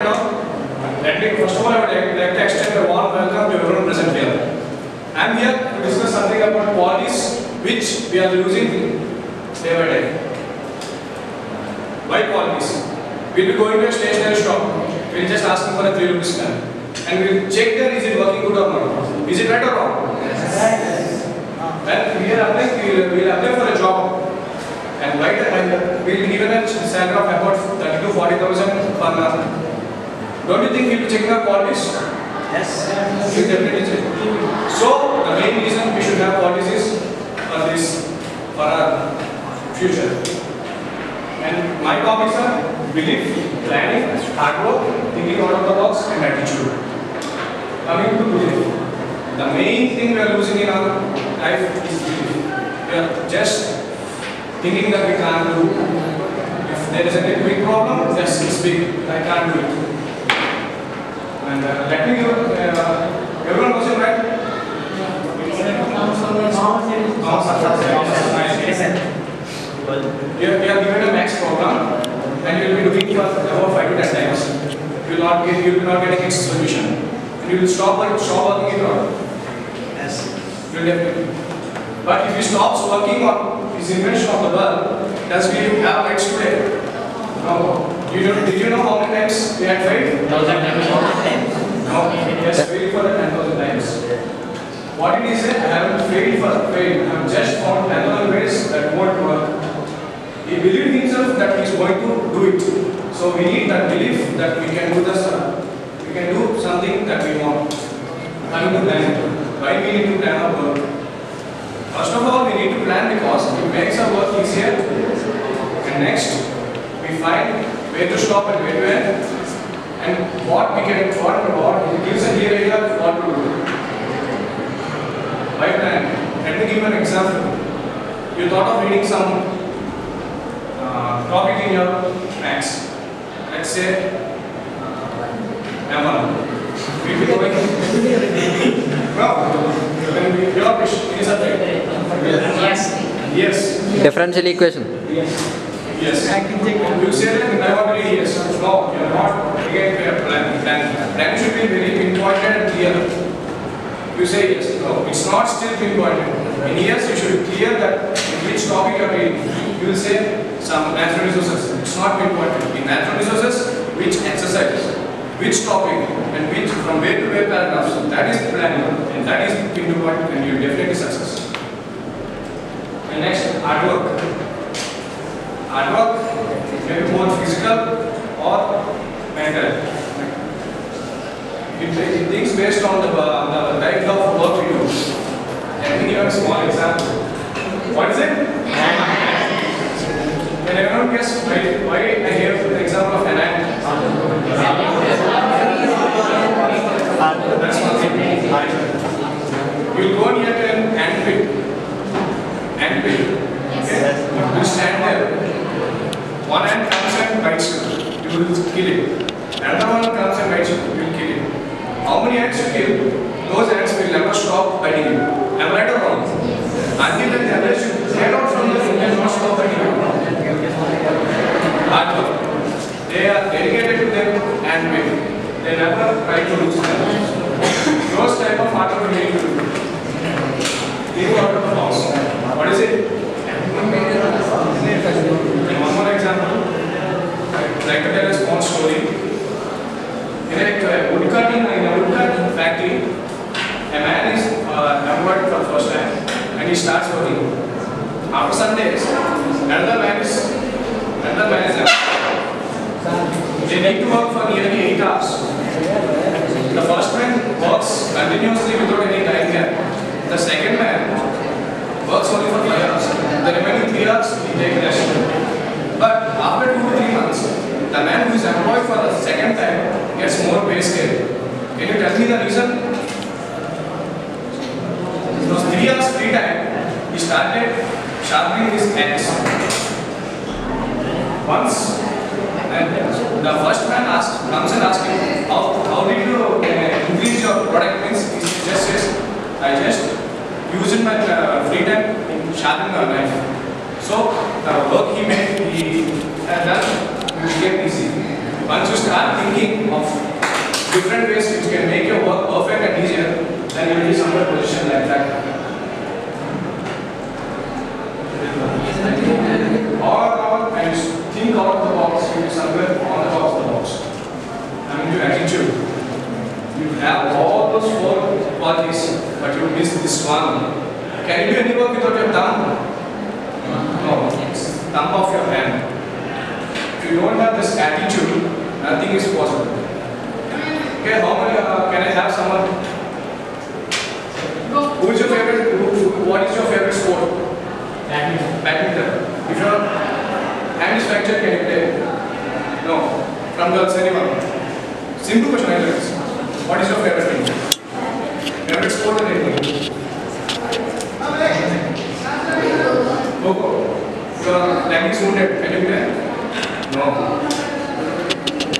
Let me, first of all, I would like, like to extend a warm welcome to everyone present here. I am here to discuss something about qualities which we are losing day by day. Why qualities? We'll be going to a stationery shop. We'll just ask him for a 3 rupees pen. And we'll check there is it working good or not. Is it right or wrong? When we are applying, we'll, we'll apply for a job. And right, and we'll be given a salary of about 30 to 40,000 per month. Don't you think we'll check our qualities? Yes. We'll definitely check. So, the main reason we should have policies for this, for our future. And my topics are belief, planning, hard work, thinking out of the box, and attitude. Coming to belief. The main thing we are losing in our life is belief. We are just thinking that we can't do. If there is a big problem, yes, it's big. I can't do it. And uh, let me give, uh, everyone knows it, right? You are, you are given a max program and you will be doing for about 5 to 10 times. You will not get, you will not get a solution. And you will stop, work- stop working it out. Yes. You will definitely. But if you stop working on this invention of the bulb, does we have lights today? No. You know, did you know how many times we had failed? No. Yes, failed for the 10,000 times. What did he say? I haven't failed for failed. I have just found another ways that won't work. He believed himself that he is going to do it. So we need that belief that we can do this, we can do something that we want. Coming to plan. Why we need to plan our work? First of all, we need to plan because it makes our work easier. And next, we find where to stop and where to end. And what we can, what, what, it gives a clear idea of what to do. Why plan? Let me give an example. You thought of reading some uh, topic in your maths. Let's say uh, M1. We'll be going. no, when we, your wish, any subject. Yes. Yes. Differential equation. Yes. Yes. You say that I want to read yes. No, you are not again plan. Plan. Plan should be very pinpointed and clear. You say yes. No, it's not still pinpointed. In yes, you should clear that in which you. You will say some natural resources. It's not pinpointed. In natural resources, which exercise, which topic, and which from where to where paragraphs. That is planning, and that is pinpointed, and you definitely success. And next, hard work. Hard work may be more physical or mental. It, it thinks based on the, uh, the type of work we do. Let me give a small example. What is it? Can everyone guess why, why I gave the example of an ant? That's one thing. You go near to an ant pit. Ant pit. Okay? You stand there. One ant comes and bites you, you will kill it. Another one comes and bites you, you will kill it. How many ants you kill, those ants will never stop biting you. Am I right or wrong? Until the others you out from uh, stop biting you. Hard work. They are dedicated to them and will. They never try to lose them. Those type of hard work need to do of the box. What is it? And one more example, I'd like to tell a small story. In a uh, woodcutting, in a woodcut factory, a man is uh, employed for the first time and he starts working. After Sundays, another man is another man is. They need to work for nearly eight hours. The first man works continuously without any time gap. The second man works only for three hours. The remaining three hours he takes rest. But after two to three months, the man who is employed for the second time gets more pay scale. Can you tell me the reason? Those three hours free time, he started sharpening his axe. Once, and the first man asks, comes and asks him, how, how did you uh, increase your product? Means he just says, I just used my uh, free time in knife. So the work he made, he had done, it became easy. Once you start thinking of different ways which can make your work perfect and easier, then you will be somewhere positioned like that. All around and think out of the box, you will be somewhere on the top of the box. Coming to attitude. You have all those four qualities, but you miss this one. Can you do any work without your thumb? No, thumb of your hand. If you don't have this attitude, nothing is possible. Okay, how many, uh, can I have someone? No. Who is your favorite, who, who- what is your favorite sport? Badminton. If your hand is fractured, can you play? No. From girls, anyone? Simple question, I. What is your favorite thing? Favorite sport and anything? Kho-kho. Your leg wounded, can you play? No.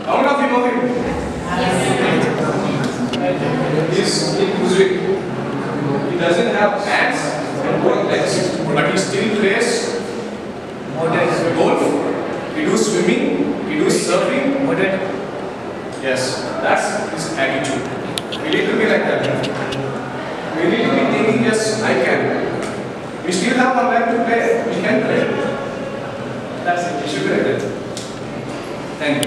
Many of him? He doesn't have hands and legs, but he still plays golf. He do swimming. He do surfing. Yes, that's his attitude. We need to be like that. We need to be thinking, yes, I can. We still have one leg to play. We can play. That's it. We should like that. Thank you.